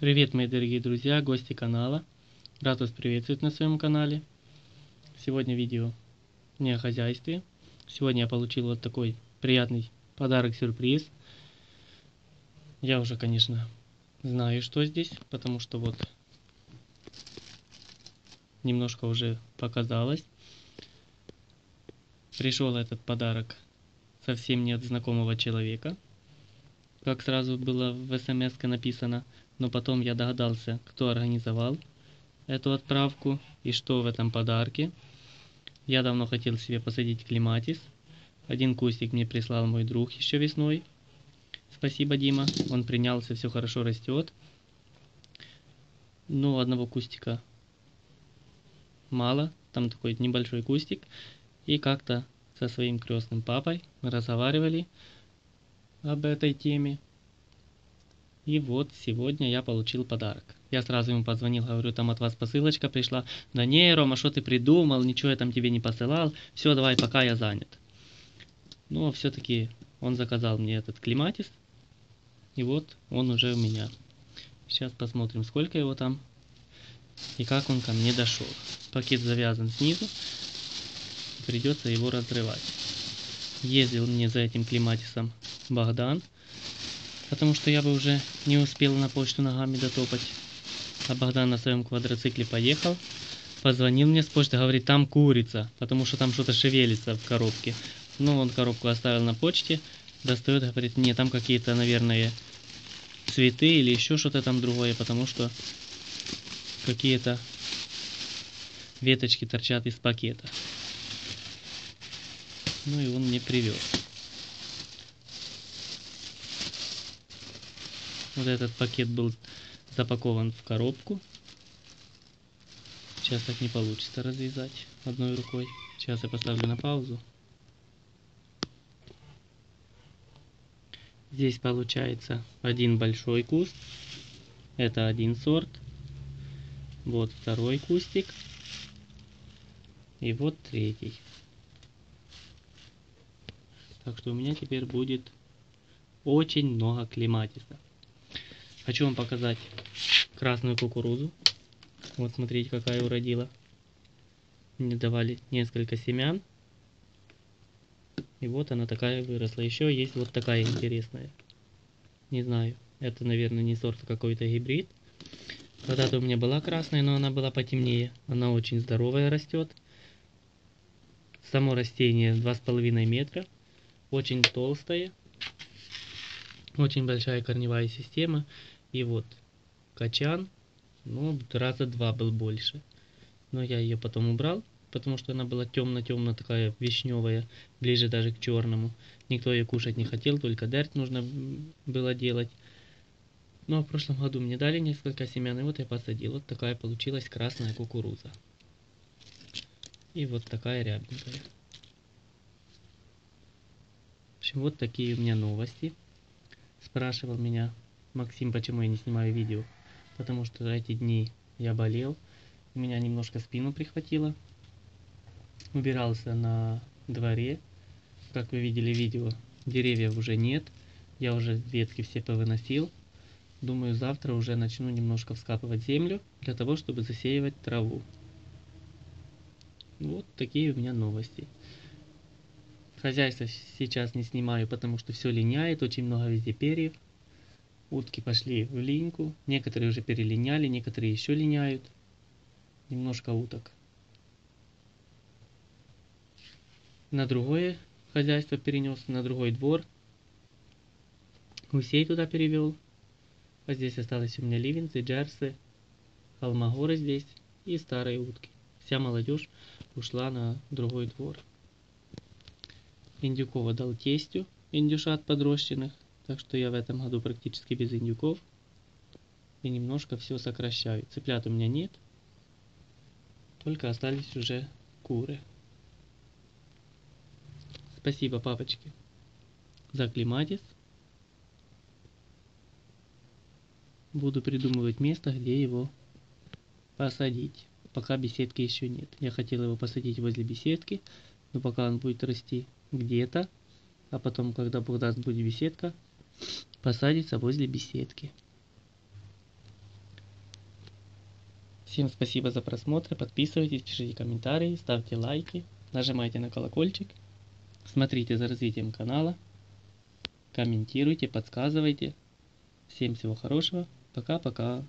Привет, мои дорогие друзья, гости канала. Рад вас приветствовать на своем канале. Сегодня видео не о хозяйстве. Сегодня я получил вот такой приятный подарок-сюрприз. Я уже, конечно, знаю, что здесь, потому что вот немножко уже показалось. Пришел этот подарок совсем не от знакомого человека, как сразу было в смс написано но потом я догадался, кто организовал эту отправку и что в этом подарке. Я давно хотел себе посадить клематис. Один кустик мне прислал мой друг еще весной. Спасибо, Дима. Он принялся, все хорошо растет. Но одного кустика мало. Там такой небольшой кустик. И как-то со своим крестным папой мы разговаривали об этой теме. И вот сегодня я получил подарок. Я сразу ему позвонил, говорю, там от вас посылочка пришла. Да не, Рома, что ты придумал, ничего я там тебе не посылал. Все, давай, пока я занят. Но все-таки он заказал мне этот климатис. И вот он уже у меня. Сейчас посмотрим, сколько его там и как он ко мне дошел. Пакет завязан снизу. Придется его разрывать. Ездил мне за этим климатисом Богдан потому что я бы уже не успел на почту ногами дотопать. А Богдан на своем квадроцикле поехал, позвонил мне с почты, говорит, там курица, потому что там что-то шевелится в коробке. Ну, он коробку оставил на почте, достает, говорит, нет, там какие-то, наверное, цветы или еще что-то там другое, потому что какие-то веточки торчат из пакета. Ну и он мне привез. Вот этот пакет был запакован в коробку. Сейчас так не получится развязать одной рукой. Сейчас я поставлю на паузу. Здесь получается один большой куст. Это один сорт. Вот второй кустик. И вот третий. Так что у меня теперь будет очень много клематиса. Хочу вам показать красную кукурузу. Вот смотрите, какая уродила. Мне давали несколько семян. И вот она такая выросла. Еще есть вот такая интересная. Не знаю. Это, наверное, не сорт, а какой-то гибрид. Когда-то у меня была красная, но она была потемнее. Она очень здоровая растет. Само растение 2,5 метра. Очень толстое. Очень большая корневая система. И вот качан, ну, раза два был больше. Но я ее потом убрал, потому что она была темно-темно такая вишневая, ближе даже к черному. Никто ее кушать не хотел, только дерть нужно было делать. Ну а в прошлом году мне дали несколько семян, и вот я посадил. Вот такая получилась красная кукуруза. И вот такая рябенькая. Общем, вот такие у меня новости. Спрашивал меня Максим, почему я не снимаю видео? Потому что эти дни я болел, у меня немножко спину прихватило. Убирался на дворе, как вы видели видео, деревьев уже нет, я уже ветки все повыносил. Думаю, завтра уже начну немножко вскапывать землю, для того, чтобы засеивать траву. Вот такие у меня новости. Хозяйство сейчас не снимаю, потому что все линяет, очень много везде перьев. Утки пошли в линьку. Некоторые уже перелиняли, некоторые еще линяют. Немножко уток. На другое хозяйство перенес, на другой двор. Гусей туда перевел. А здесь осталось у меня ливенцы, джерсы, холмогоры здесь и старые утки. Вся молодежь ушла на другой двор. Индюкова дал тестю, индюшат подрощенных. Так что я в этом году практически без индюков. И немножко все сокращаю. Цыплят у меня нет. Только остались уже куры. Спасибо, папочки, за климатис. Буду придумывать место, где его посадить. Пока беседки еще нет. Я хотел его посадить возле беседки, но пока он будет расти где-то, а потом, когда Бог даст, будет беседка, посадится возле беседки. Всем спасибо за просмотр. Подписывайтесь, пишите комментарии, ставьте лайки, нажимайте на колокольчик. Смотрите за развитием канала. Комментируйте, подсказывайте. Всем всего хорошего. Пока-пока.